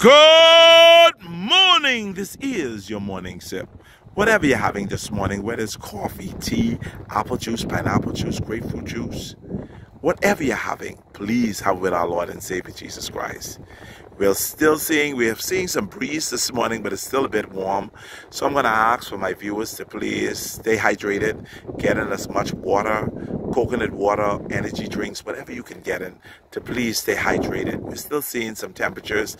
Good morning. This is your morning sip. Whatever you're having this morning, whether it's coffee, tea, apple juice, pineapple juice, grapefruit juice, whatever you're having, please have with our Lord and Savior Jesus Christ. We're still seeing, we have seen some breeze this morning, but it's still a bit warm. So I'm going to ask for my viewers to please stay hydrated, get in as much water, coconut water, energy drinks, whatever you can get in, to please stay hydrated. We're still seeing some temperatures.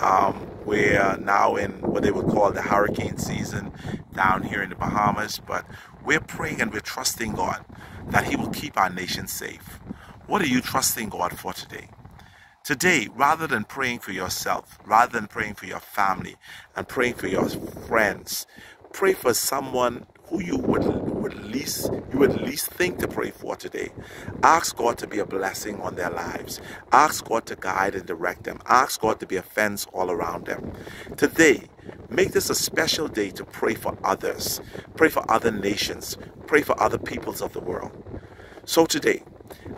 Um, we're now in what they would call the hurricane season down here in the Bahamas, but we're praying and we're trusting God that He will keep our nation safe. What are you trusting God for today? Today, rather than praying for yourself, rather than praying for your family and praying for your friends, pray for someone who you would, would least you would least think to pray for today. Ask God to be a blessing on their lives. Ask God to guide and direct them. Ask God to be a fence all around them. Today, make this a special day to pray for others. Pray for other nations. Pray for other peoples of the world. So today,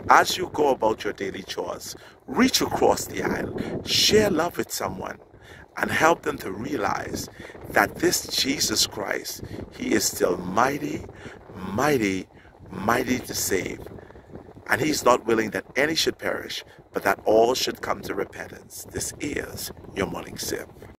as you go about your daily chores, reach across the aisle, share love with someone, and help them to realize that this Jesus Christ, He is still mighty, mighty, mighty to save. And He's not willing that any should perish, but that all should come to repentance. This is your morning sip.